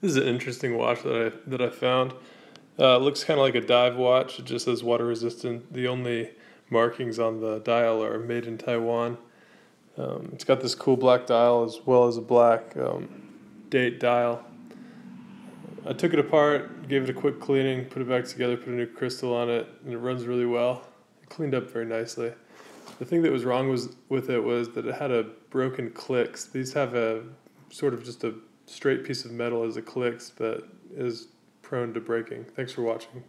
This is an interesting watch that I that I found. Uh, it looks kind of like a dive watch. It just says water resistant. The only markings on the dial are made in Taiwan. Um, it's got this cool black dial as well as a black um, date dial. I took it apart, gave it a quick cleaning, put it back together, put a new crystal on it, and it runs really well. It cleaned up very nicely. The thing that was wrong was with it was that it had a broken clicks. These have a sort of just a straight piece of metal as a clicks that is prone to breaking. Thanks for watching.